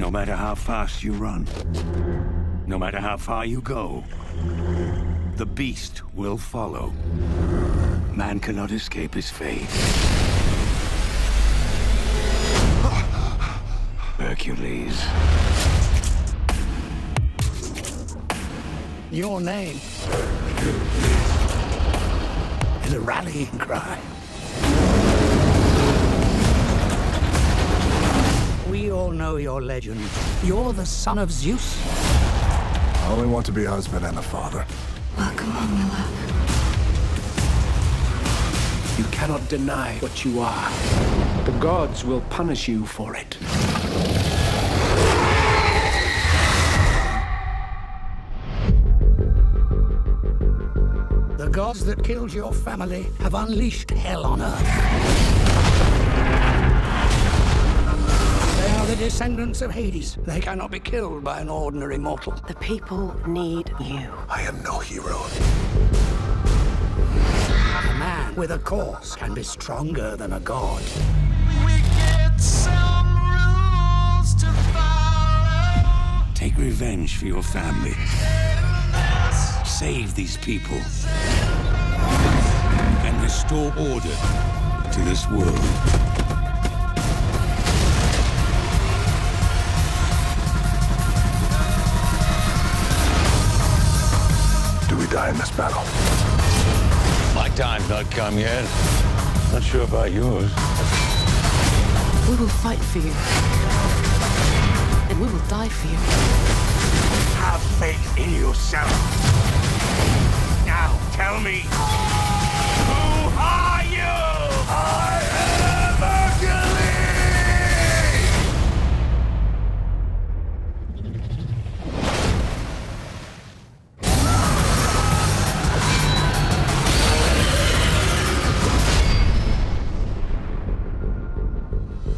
No matter how fast you run, no matter how far you go, the beast will follow. Man cannot escape his fate. Hercules. Your name is a rallying cry. Your legend. You're the son of Zeus. I only want to be a husband and a father. Ah, Welcome home, my love. You cannot deny what you are. The gods will punish you for it. The gods that killed your family have unleashed hell on Earth. They are the descendants of Hades. They cannot be killed by an ordinary mortal. The people need you. I am no hero. A man with a cause can be stronger than a god. Take revenge for your family. Save these people. And restore order to this world. Die in this battle? My time's not come yet. Not sure about yours. We will fight for you. And we will die for you. Have faith in yourself. Now, tell me,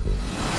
Okay.